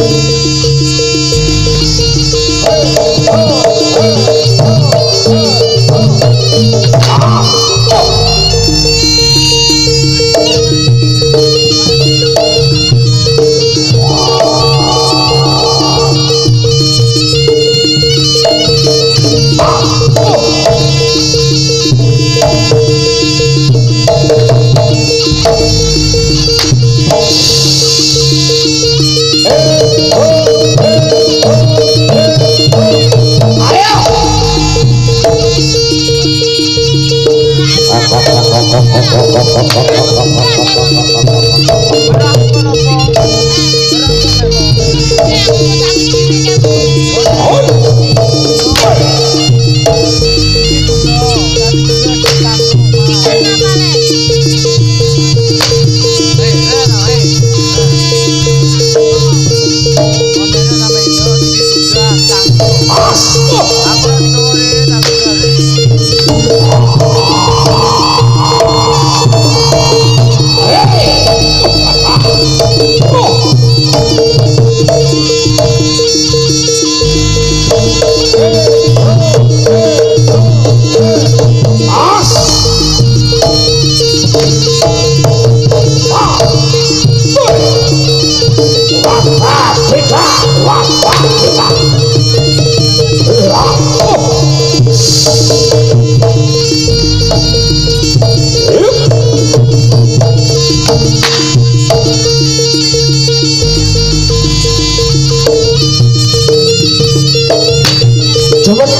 Thank you.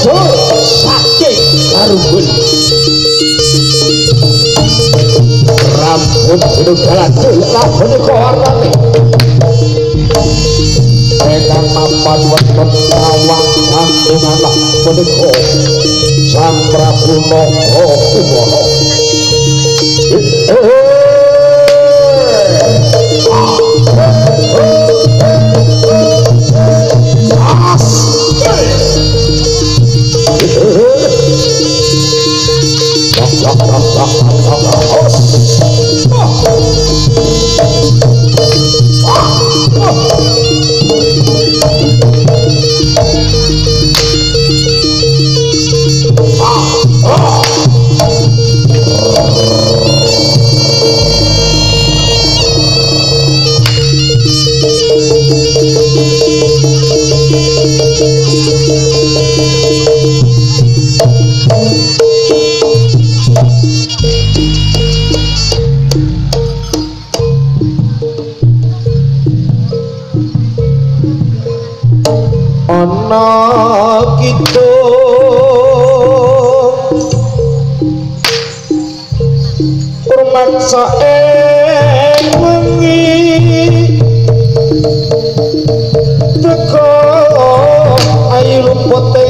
so sake karuhun rambut jeruk jalan jelas bener kok warnanya Tekan mapan wajan tawang Antunanah meniko Sang Prabu Noko Kumoro. ਨਾ ਕੀਤੋ ਪਰਮਤ ਸਾਏ ਮੰਗੀ ਤਕੋ ਆਈ ਰੂਪ ਤੇ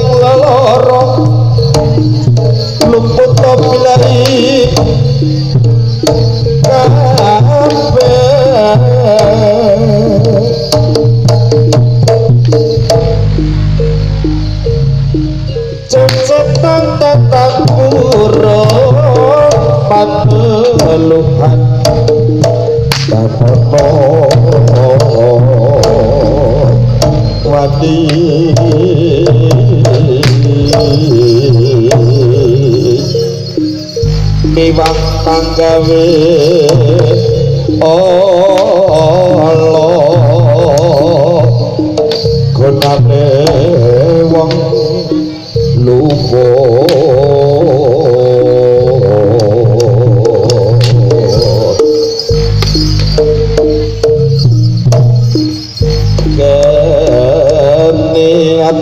wati. Kewan tanggawe Allah Gunane wong lupa.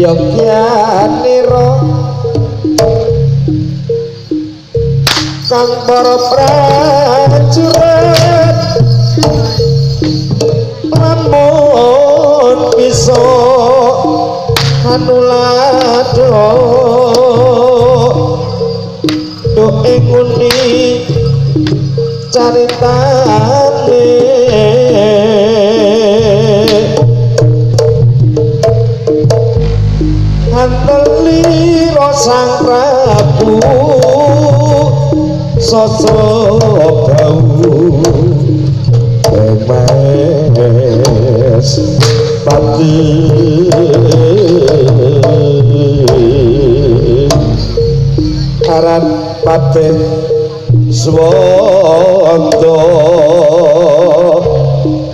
Yogyakarta Kang para prajurit Pramun bisa Anuladok Doi kuni Caritane. Sang prabu sosok bau emes pati aran pate swanda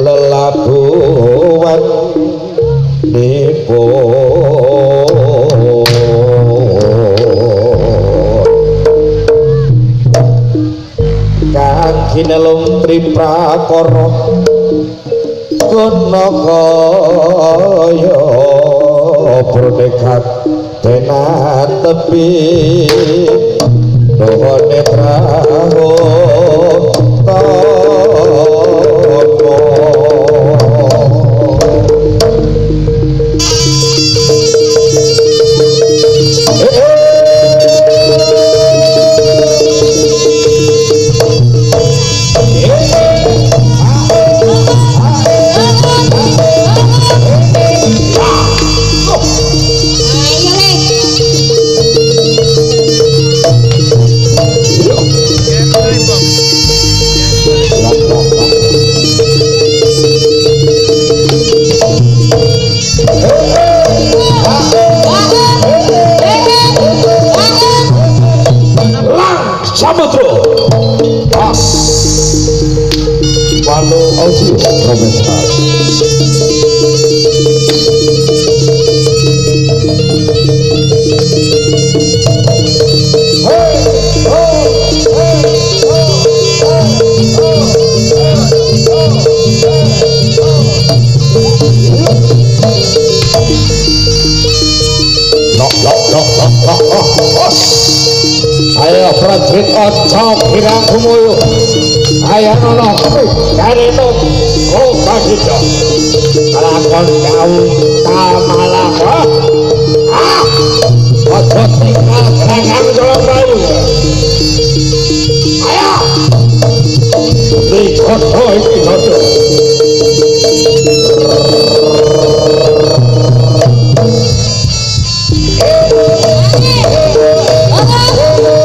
lelabuhan nipo kang kinelung triprakara guna kaya berdekat tenan tepi nuhune praho bayanono jarito oh bagito lakon jauh tamalah ah! Ojo tinggal sangang jorayu ayo! Di koso iki jojo Oh, my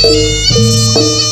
Música